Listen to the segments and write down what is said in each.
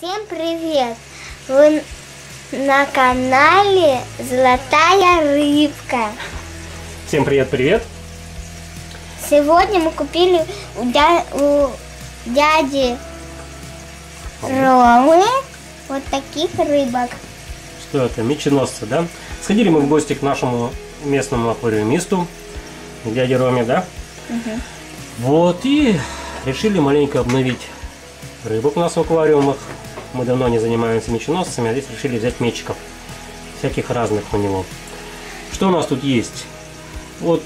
Всем привет! Вы на канале Золотая Рыбка. Всем привет-привет! Сегодня мы купили у, дя... у дяди Ромы вот таких рыбок. Что это? Меченосцы, да? Сходили мы в гости к нашему местному аквариумисту, к дяде Роме, да? Вот, и решили маленько обновить рыбок у нас в аквариумах. Мы давно не занимаемся меченосцами, а здесь решили взять мечиков. Всяких разных у него. Что у нас тут есть? Вот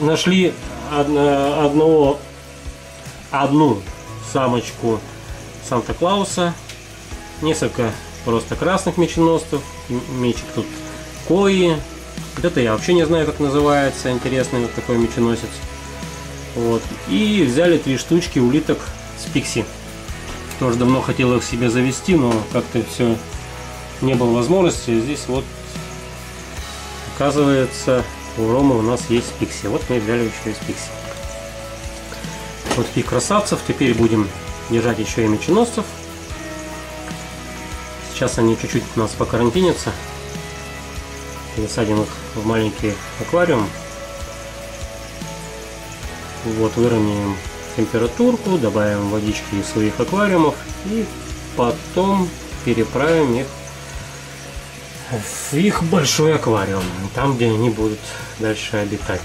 нашли одно- одного, одну самочку Санта-Клауса, несколько просто красных меченосцев, мечик тут кои. Это я вообще не знаю, как называется, интересный вот такой меченосец. Вот. И взяли три штучки улиток с пикси. Тоже давно хотел их себе завести, но как-то все не было возможности. Здесь вот оказывается у Ромы у нас есть пикси. Вот мы взяли еще из пикси. Вот таких красавцев. Теперь будем держать еще и меченосцев. Сейчас они чуть-чуть у нас покарантинятся. Засадим их в маленький аквариум. Вот, выровняем температурку, добавим водички из своих аквариумов и потом переправим их в их большой аквариум, там, где они будут дальше обитать.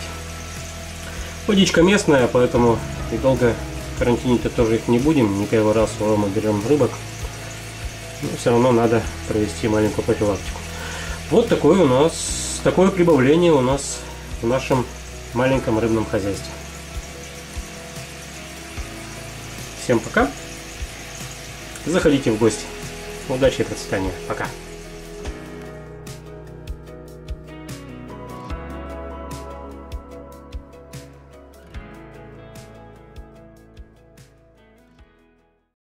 Водичка местная, поэтому и долго карантинить-то тоже их не будем. Не первый раз Ромы берем рыбок. Но все равно надо провести маленькую профилактику. Вот такое у нас, такое прибавление у нас в нашем маленьком рыбном хозяйстве. Всем пока. Заходите в гости. Удачи и процветания. Пока.